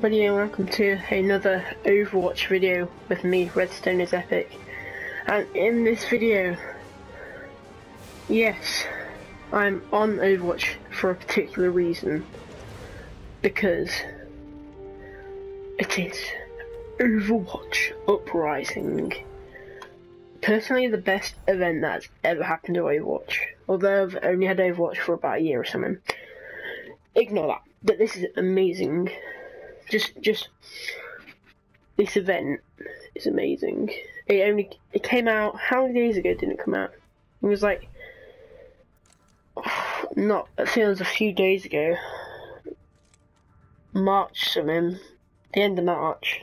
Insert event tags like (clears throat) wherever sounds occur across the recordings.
everybody and welcome to another Overwatch video with me, Redstone is Epic. And in this video, yes, I'm on Overwatch for a particular reason. Because it is Overwatch Uprising. Personally, the best event that's ever happened to Overwatch. Although I've only had Overwatch for about a year or something. Ignore that. But this is amazing just just this event is amazing. It only it came out how many days ago didn't it come out? It was like (sighs) not I think it was a few days ago. March something. The end of March.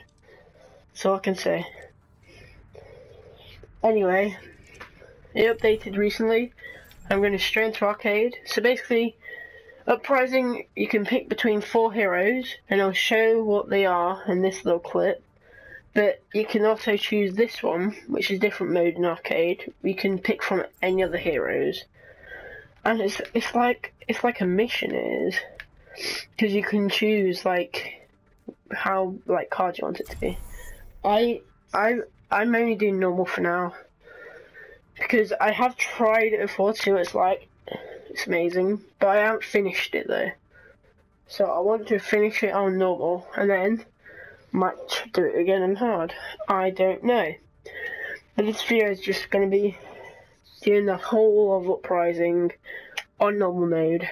So I can say. Anyway, it updated recently. I'm going to straight into arcade. So basically Uprising, you can pick between four heroes, and I'll show what they are in this little clip. But you can also choose this one, which is different mode in arcade. You can pick from any other heroes, and it's it's like it's like a mission is, because you can choose like how like card you want it to be. I I I'm only doing normal for now because I have tried it before to see what it's like, it's amazing, but I haven't finished it though. So I want to finish it on normal and then might do it again on hard. I don't know. But this video is just going to be doing the whole of Uprising on normal mode.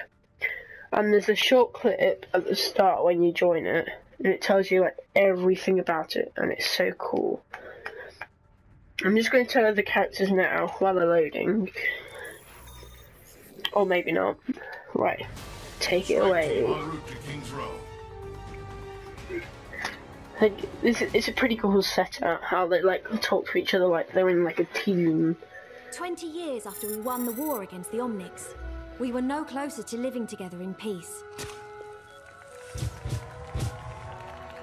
And there's a short clip at the start when you join it, and it tells you like everything about it, and it's so cool. I'm just going to tell the characters now while they're loading. Or maybe not. Right. Take it away. Like, this it's a pretty cool setup, how they like talk to each other like they're in like a team. Twenty years after we won the war against the Omnics, we were no closer to living together in peace.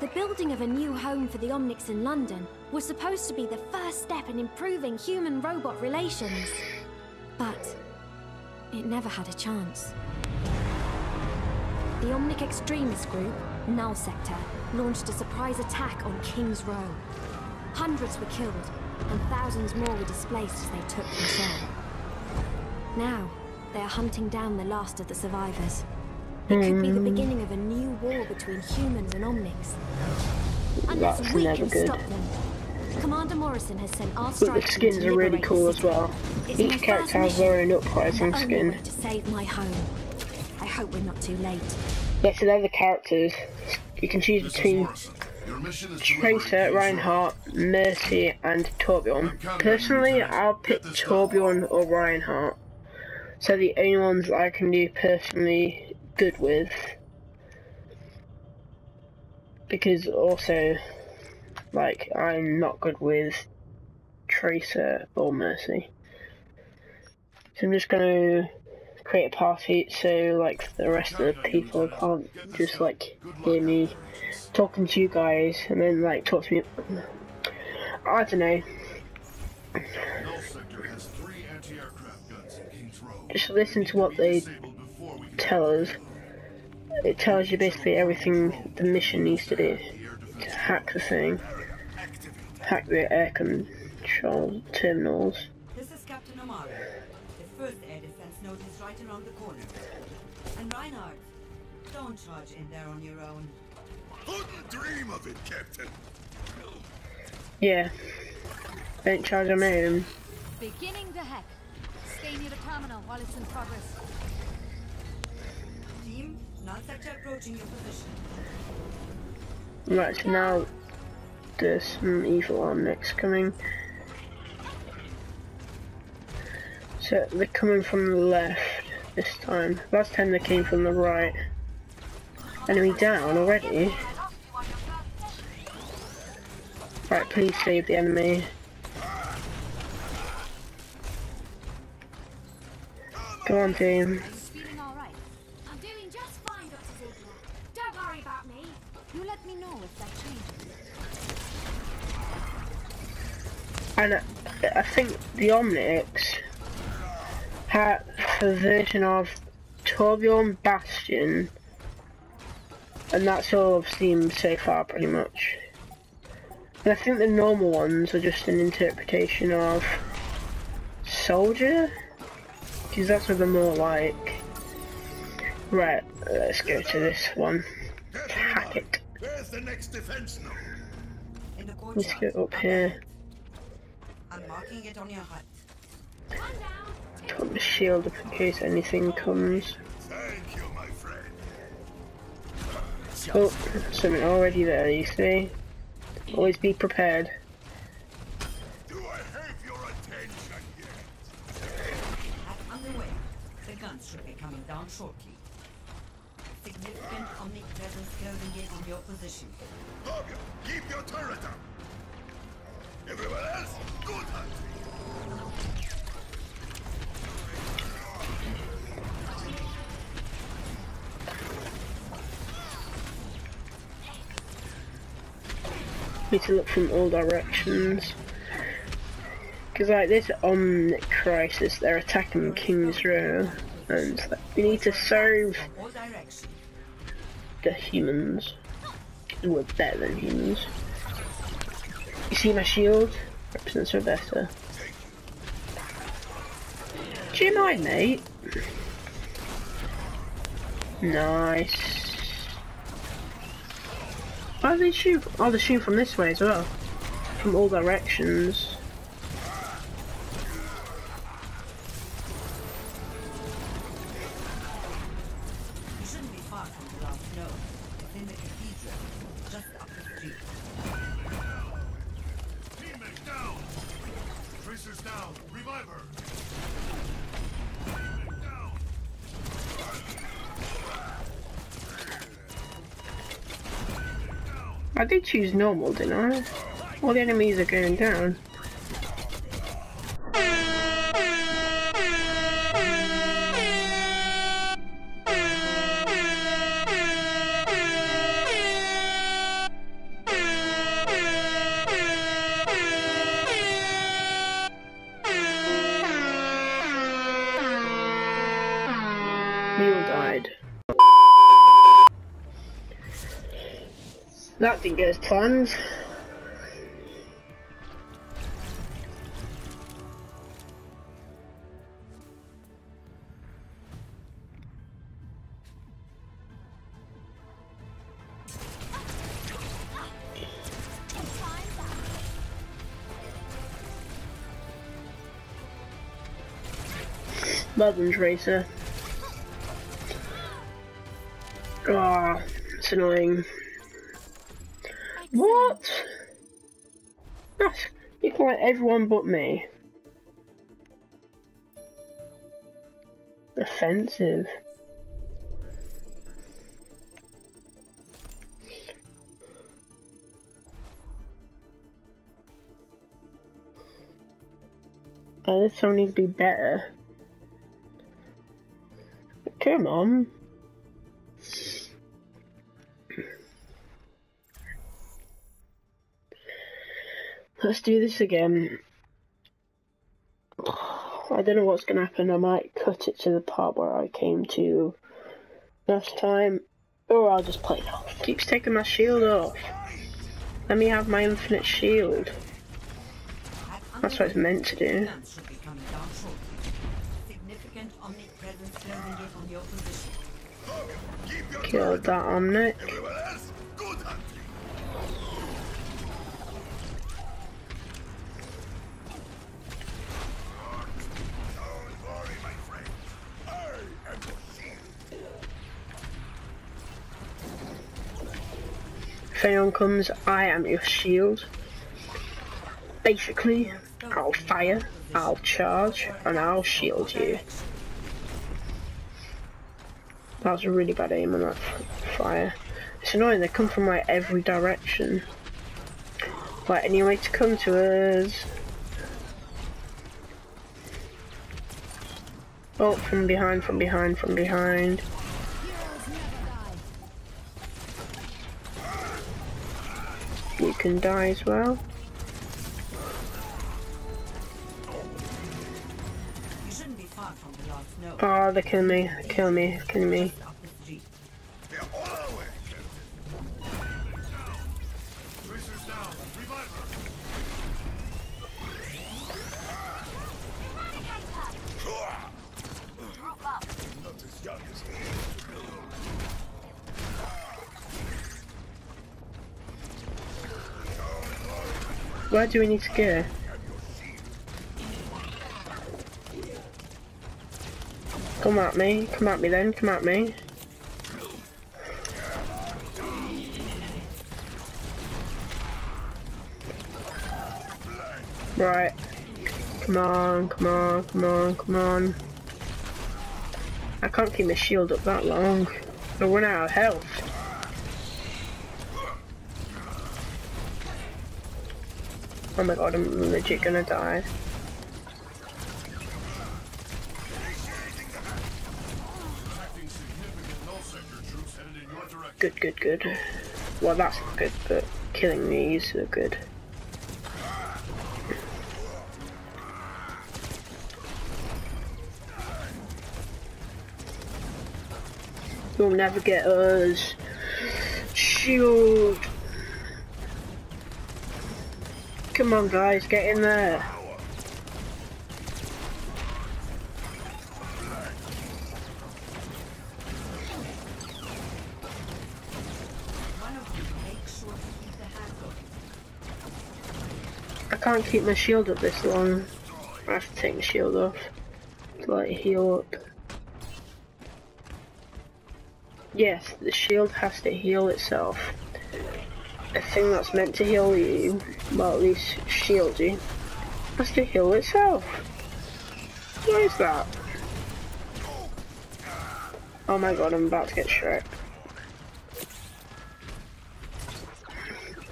The building of a new home for the Omnics in London was supposed to be the first step in improving human-robot relations. But it never had a chance. The Omnic extremist group, Null Sector, launched a surprise attack on King's Row. Hundreds were killed, and thousands more were displaced as they took control. Now, they are hunting down the last of the survivors. It could be the hmm. beginning of a new war between humans and Omnics. Unless That's we can good. stop them, Commander Morrison has sent our But the skins are really cool as well. It's Each character has their own uprising skin. To save my home. I hope we're not too late. Yeah, so they're the characters. You can choose between Tracer, Reinhardt, Mercy, and Torbjorn. Personally, I'll pick Torbjorn or Reinhardt. So the only ones I can do personally good with. Because also, like, I'm not good with Tracer or Mercy. So I'm just gonna create a party so like the rest of the people can't just like hear me talking to you guys and then like talk to me. I don't know. Just listen to what they tell us. It tells you basically everything the mission needs to do hack the thing hack the air control terminals. This is Captain Amari. The first air defense node is right around the corner. And Reinhardt, don't charge in there on your own. Wouldn't dream of it, Captain. Yeah. Don't charge on my own. Beginning the hack. Stay near the terminal while it's in progress. Team, null sector approaching your position. Right, so now there's some evil Omnics coming. So they're coming from the left this time. Last time they came from the right. Enemy down already. Right, please save the enemy. Go on team. And I think the Omnics have a version of Torbjorn Bastion And that's all I've seen so far, pretty much. And I think the normal ones are just an interpretation of soldier, because that's what they're more like. Right, let's go to this one. Hack it. Where's the next defense now? In the Let's courtyard. go up here. I'm marking it on your HUD. Put the shield up in case anything comes. Thank you, my friend. Oh, something already there, you see? Always be prepared. Do I have your attention yet? Attack underway. The guns should be coming down shortly. Significant Omnic presence closing in on your position. Fabio, keep your turret up. Everyone else, good hunting. Need to look from all directions. Because like this Omnic Crisis, they're attacking King's Row. And like, we need to serve From all directions. Humans. We're better than humans. You see my shield? Represents better. Do you mind, mate? Nice. Why are they shoot? Oh, they shoot from this way as well. From all directions. I did choose normal, didn't I? All the enemies are going down. Go as planned. Buttons Racer. Ah, it's annoying. What? You can like everyone but me. Offensive. Oh, this song needs to be better. Come on. Let's do this again. I don't know what's going to happen. I might cut it to the part where I came to last time. Or I'll just play it off. Keeps taking my shield off. Let me have my infinite shield. That's what it's meant to do. Guns should be Anyone comes, I am your shield. Basically, I'll fire, I'll charge, and I'll shield you. That was a really bad aim on that fire. It's annoying, they come from like every direction. Like any way to come to us. Oh, from behind, from behind, from behind. You can die as well. You shouldn't be far from the last node. Oh, they're killing me, killing me, killing me. Where do we need to go? Come at me, come at me then, come at me. Right. Come on, come on, come on, come on. I can't keep my shield up that long. I run out of health. Oh my god, I'm legit gonna die. Good, good, good. Well, that's not good, but killing these are good. You'll never get us. Shield. Come on, guys, get in there. I can't keep my shield up this long. I have to take the shield off to like heal up. Yes, the shield has to heal itself. A thing that's meant to heal you, well at least shield you, has to heal itself. What is that? Oh my god, I'm about to get Shrek.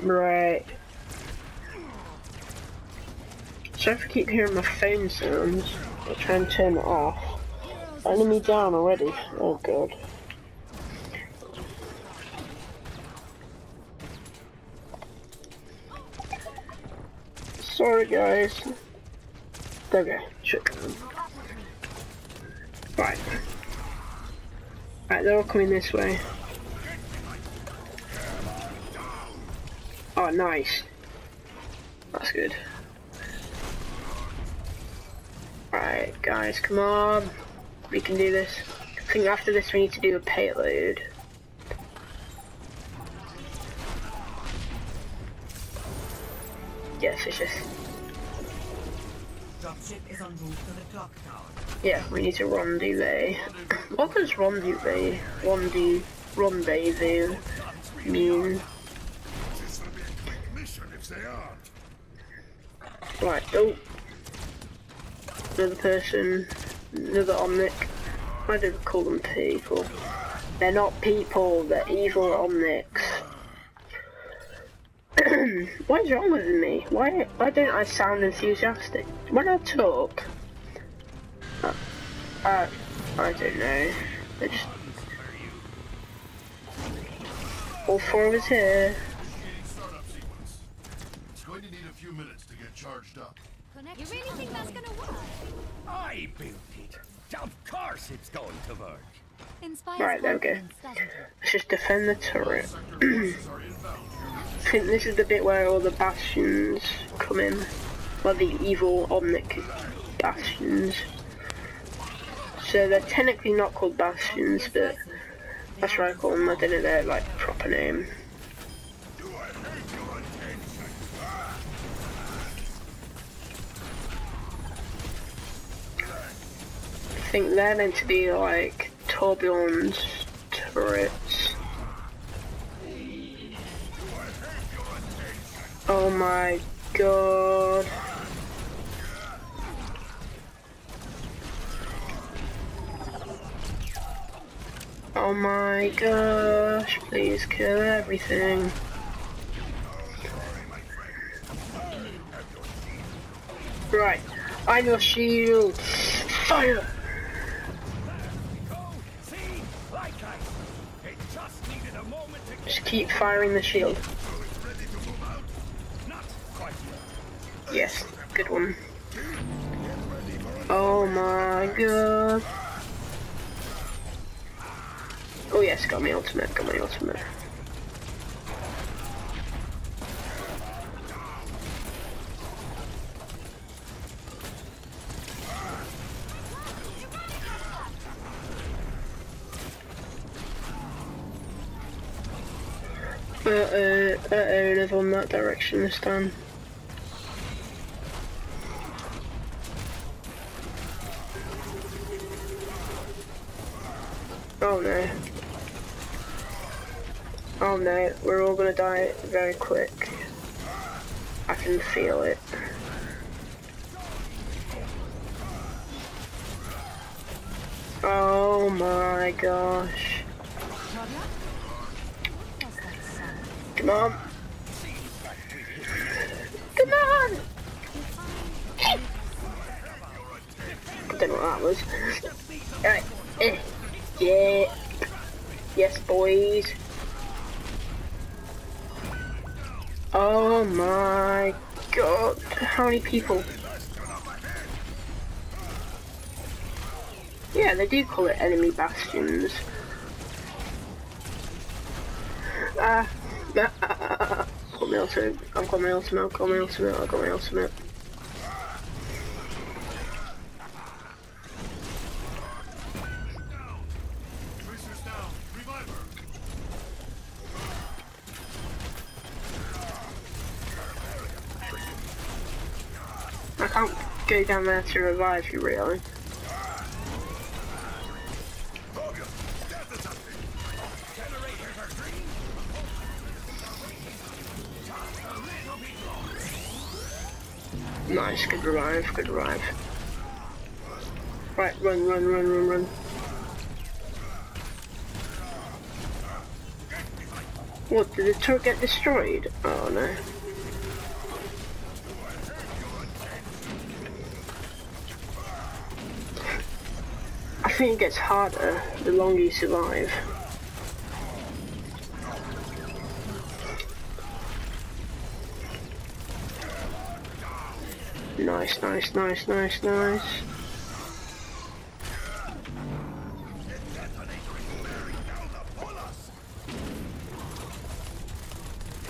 Right. So if I keep hearing my phone sounds, I'll try and turn it off. Enemy down already. Oh god. Sorry guys. Okay, shit. Right. Right, they're all coming this way. Oh, nice. That's good. Right, guys, come on. We can do this. I think after this we need to do a payload. Yes, it's just... Dropship is en route to the clock tower. Yeah, we need to rendezvous. (coughs) What does rendezvous, rendezvous, rendezvous mean? This will be a mission if they aren't. Right, oh. Another person, another Omnic. Why do we call them people? They're not people, they're evil Omnics. What is wrong with me? Why why don't I sound enthusiastic? When I talk, uh, uh, I don't know. I just all four of us here. Initiating startup sequence. It's going to need a few minutes to get charged up. You really think that's gonna work? I built it. Of course it's going to work. Right, there we go. confidence, doesn't it? Let's just defend the turret. Sector forces are inbound. I think this is the bit where all the bastions come in. Well, the evil Omnic bastions. So they're technically not called bastions, but that's what I call them. I don't know their like proper name. I hate your attention? I think they're meant to be like Torbjorn's turrets. Oh my god. Oh my gosh, please kill everything. Right, I'm your shield. Fire! Just keep firing the shield. Yes, good one. Oh my god. Oh yes, got my ultimate, got my ultimate. not uh, out on that direction this time. Oh no. Oh no, we're all gonna die very quick. I can feel it. Oh my gosh. Come on. Come on! I don't know what that was. Right. Eh. Yeah. Yes, boys. Oh my god. How many people? Yeah, they do call it enemy bastions. Ah. My ultimate. I've got my ultimate. I've got my ultimate. Tracer's down. Revive her. I can't go down there to revive you, really. Nice, good revive, good revive. Right, run, run, run, run, run. What, did the turret get destroyed? Oh no. I think it gets harder the longer you survive. Nice, nice, nice, nice.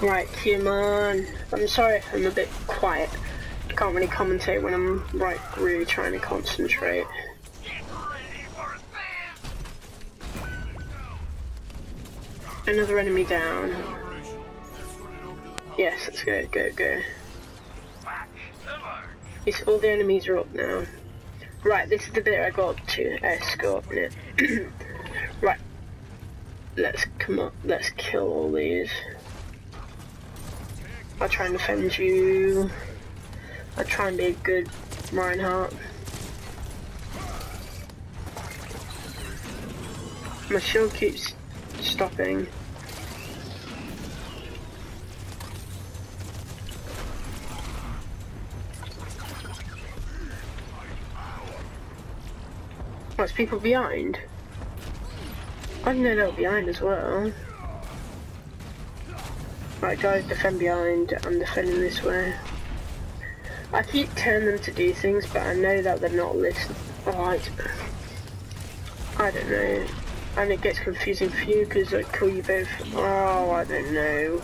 Right, on. I'm sorry I'm a bit quiet. I can't really commentate when I'm right really trying to concentrate. Another enemy down. Yes, let's go, go, go. All the enemies are up now. Right, this is the bit I got to escort it. (clears throat) right. Let's come up, let's kill all these. I'll try and defend you. I'll try and be a good Reinhardt. My shield keeps stopping. What's people behind? I know they were behind as well. Right guys, defend behind, I'm defending this way. I keep telling them to do things, but I know that they're not listening. Alright. I don't know. And it gets confusing for you because I call you both. Oh, I don't know.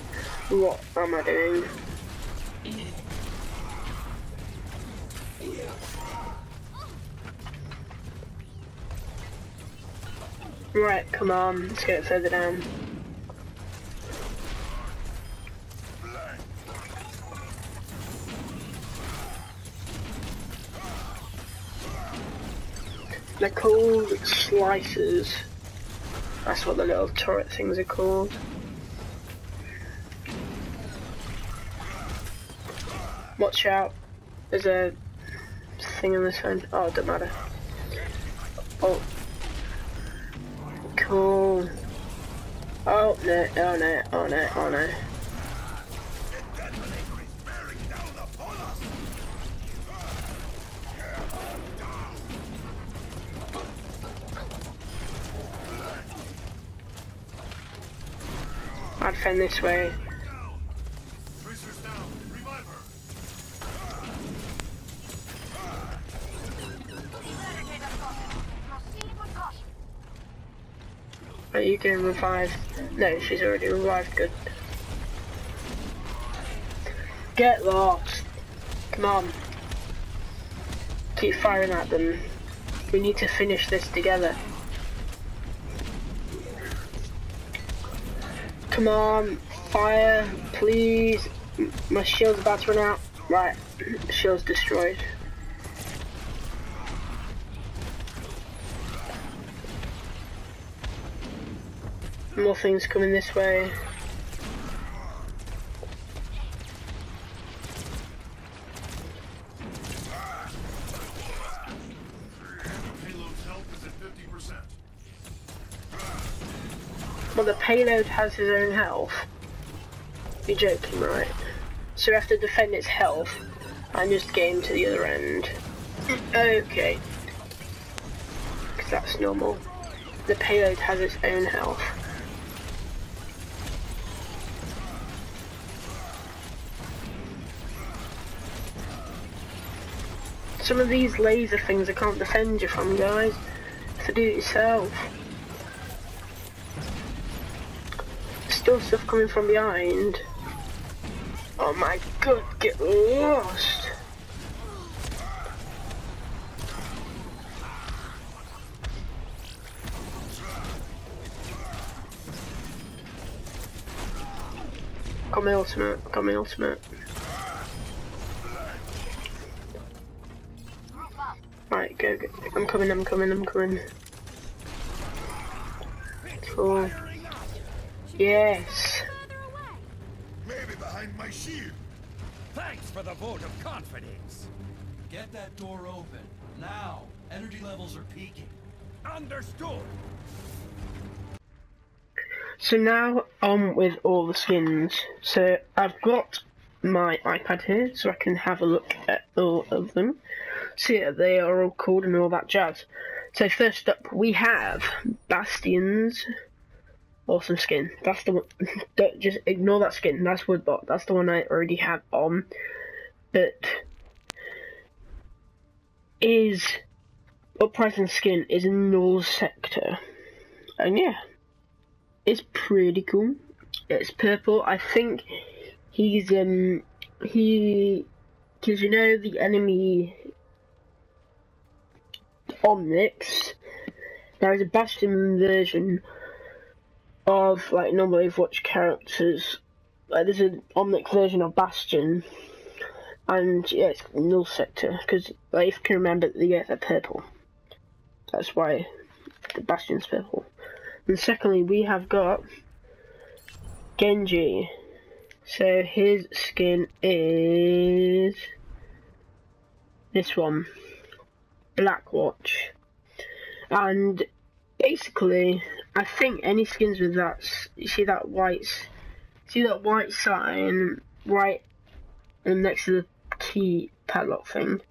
What am I doing? Right, come on, let's get further down. They're called slicers. That's what the little turret things are called. Watch out. There's a thing on this end. Oh, it don't matter. Oh. Cool. Oh, no, oh no, oh no, oh no. I'd defend this way. You? No, she's already revived. Good. Get lost. Come on. Keep firing at them. We need to finish this together. Come on, fire, please. My shield's about to run out. Right, (clears throat) shield's destroyed. Things coming this way. Payload's health is at 50%. Well, the payload has his own health. You're joking, right? So we have to defend its health and just get to the other end. Okay. Because that's normal. The payload has its own health. Some of these laser things I can't defend you from, guys. You have to do it yourself. Still stuff coming from behind. Oh my god, get lost! Got my ultimate, got my ultimate. Right, go, go. I'm coming, I'm coming, I'm coming. Cool. Yes. Maybe behind my shield. Thanks for the vote of confidence. Get that door open. Now. Energy levels are peaking. Understood. So now on with all the skins. So I've got my iPad here so I can have a look at all of them. See so they are all called and all that jazz. So first up we have Bastion's awesome skin. That's the one (laughs) don't just ignore that skin, that's Woodbot. That's the one I already have on. But is uprising skin is in Null Sector. And yeah, it's pretty cool. It's purple. I think he's um he because you know the enemy Omnics. There is a Bastion version of like normal Overwatch characters. Like there's an Omnic version of Bastion, and yeah, it's Null Sector because like if you can remember, yeah, they're purple. That's why the Bastion's purple. And secondly, we have got Genji. So his skin is this one, Blackwatch. And basically, I think any skins with that, you see that white, see that white sign right next to the key padlock thing.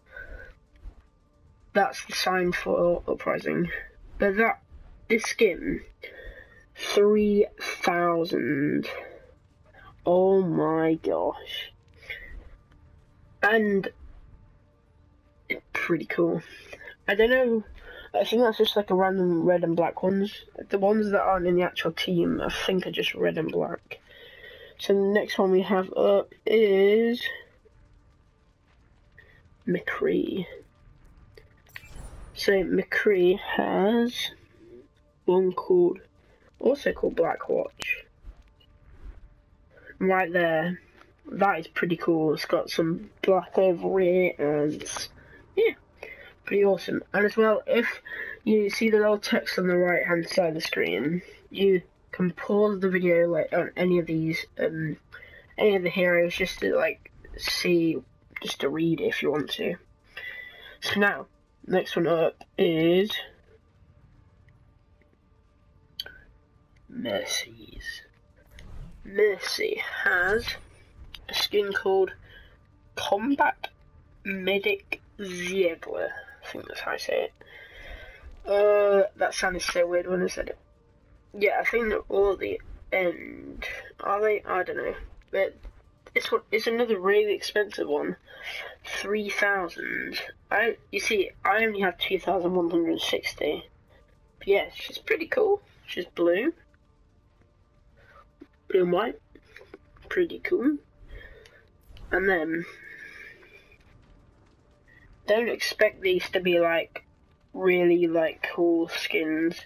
That's the sign for uprising. But that this skin, three thousand. Oh my gosh. And pretty cool. I don't know. I think that's just like a random red and black ones. The ones that aren't in the actual team, I think, are just red and black. So the next one we have up is McCree. So McCree has one called, also called Blackwatch. Right there. That is pretty cool. It's got some black over it and yeah, pretty awesome. And as well, if you see the little text on the right hand side of the screen, you can pause the video like on any of these, um, any of the heroes just to like see, just to read if you want to. So now, next one up is Mercy's. Mercy has a skin called Combat Medic Ziegler. I think that's how I say it. Uh, that sounded so weird when I said it. Yeah, I think they're all at the end. Are they? I don't know. But it's one, it's another really expensive one. Three thousand. I you see, I only have two thousand one hundred sixty. Yeah, she's pretty cool. She's blue. Blue and white. Pretty cool. And then don't expect these to be like really like cool skins.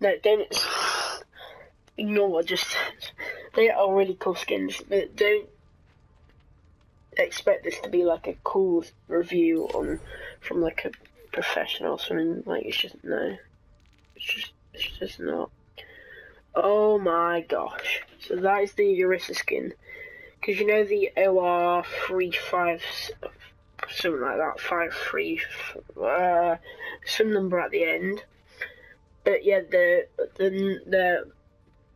No, don't ignore what I just said. They are really cool skins, but don't expect this to be like a cool review on from like a professional or something. Like it's just no, it's just it's just not. Oh my gosh. So that is the Orisa skin. Because you know the OR 35, something like that, 53, uh, some number at the end. But yeah, the, the, the,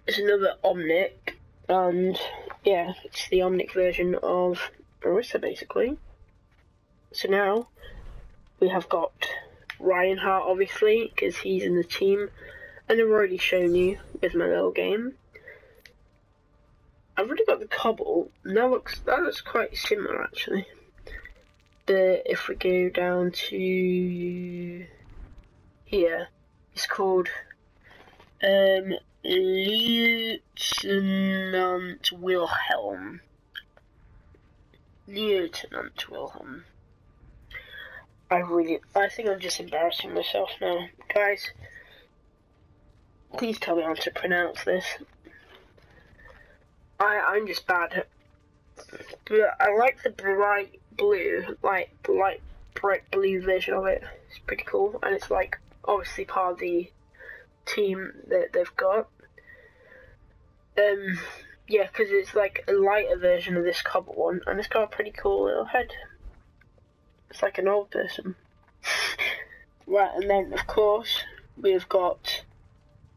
it's another Omnic, and yeah, it's the Omnic version of Orisa basically. So now, we have got Reinhardt obviously, because he's in the team, and I've already shown you with my little game. I've already got the Cobalt, that looks, that looks quite similar actually. But if we go down to here, it's called um, Lieutenant Wilhelm. Lieutenant Wilhelm. I really, I think I'm just embarrassing myself now. Guys, please tell me how to pronounce this. I, I'm just bad. But I like the bright blue, like light bright blue version of it. It's pretty cool, and it's like obviously part of the team that they've got. Um, yeah, because it's like a lighter version of this Cobalt one, and it's got a pretty cool little head. It's like an old person. (laughs) right, and then of course we've got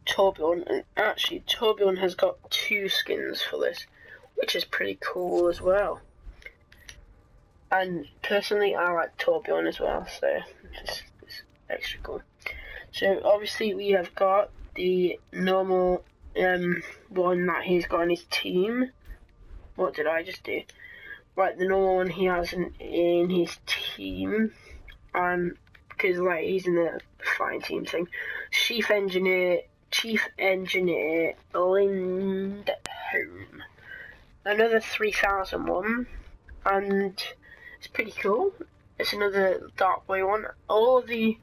Torbjorn, and actually Torbjorn has got two skins for this, which is pretty cool as well. And personally, I like Torbjorn as well, so it's, it's extra cool. So obviously we have got the normal um, one that he's got on his team. What did I just do? Right, the normal one he has in, in his team, um, because like he's in the flying team thing. Chief engineer, chief engineer Lindholm. Another 3001, and it's pretty cool. It's another dark blue one. All the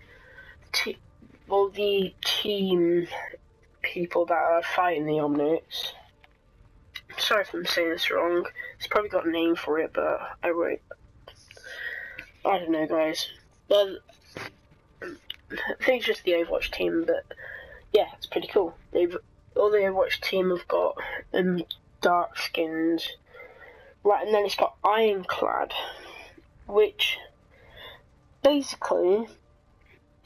all the team people that are fighting the Omnics. Sorry if I'm saying this wrong. It's probably got a name for it, but I wrote. I don't know, guys. But I think it's just the Overwatch team, but yeah, it's pretty cool. They've all the Overwatch team have got um, dark skins, right? And then it's got Ironclad, which basically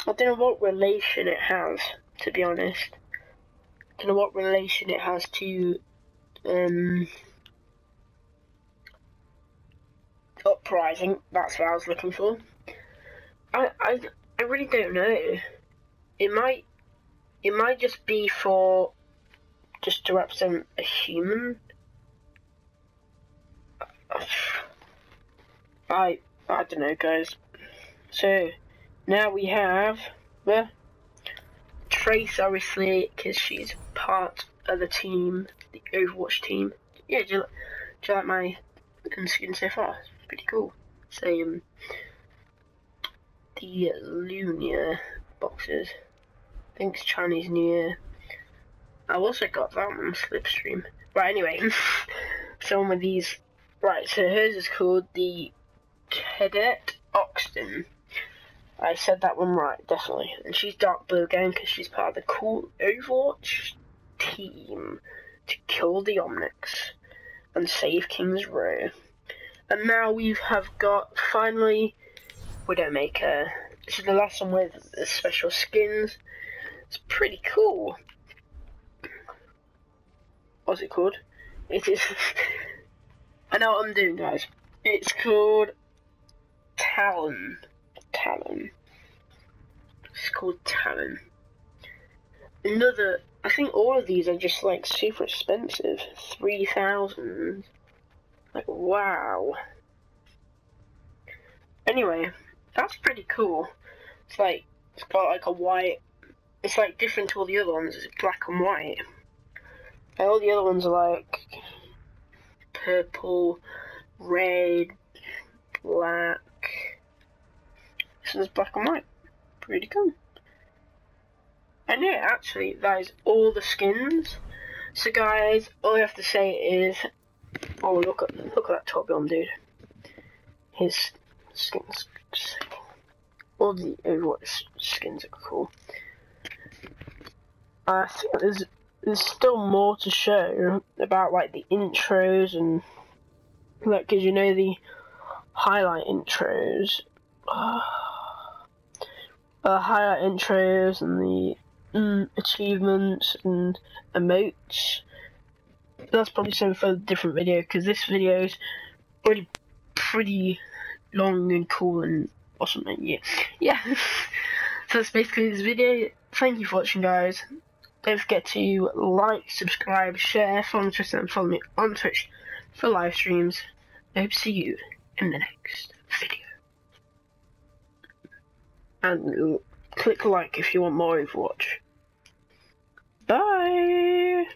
I don't know what relation it has, to be honest. I don't know what relation it has to um, uprising. That's what I was looking for. I I I really don't know. It might it might just be for just to represent a human. I I don't know, guys. So now we have Trace, obviously, because she's part of the team, the Overwatch team. Yeah, do you, do you like my skin so far? It's pretty cool. So, um, the Lunia boxes. I think it's Chinese New Year. I also got that one Slipstream. Right, anyway, (laughs) some of these. Right, so hers is called the Cadet Oxton. I said that one right, definitely. And she's dark blue again because she's part of the cool Overwatch team to kill the Omnics and save King's Row. And now we have got finally Widowmaker. This is the last one with the special skins. It's pretty cool. What's it called? It is. (laughs) I know what I'm doing, guys. It's called Talon. Talon. It's called Talon. Another, I think all of these are just like super expensive. 3,000. Like, wow. Anyway, that's pretty cool. It's like, it's got like a white, it's like different to all the other ones, it's black and white. And all the other ones are like purple, red, black, this is black and white. Pretty cool. And yeah, actually, that is all the skins. So guys, all I have to say is, oh look at look at that Torbjorn dude. His skins, all the Overwatch skins are cool. I think there's there's still more to show about like the intros and like, cause you know the highlight intros, (sighs) uh, highlight intros and the mm, achievements and emotes. That's probably something for a different video because this video is already pretty long and cool and awesome. And yeah, yeah. (laughs) so that's basically this video. Thank you for watching, guys. Don't forget to like, subscribe, share, follow me on Twitter, and follow me on Twitch for live streams. I hope to see you in the next video. And click like if you want more Overwatch. Bye!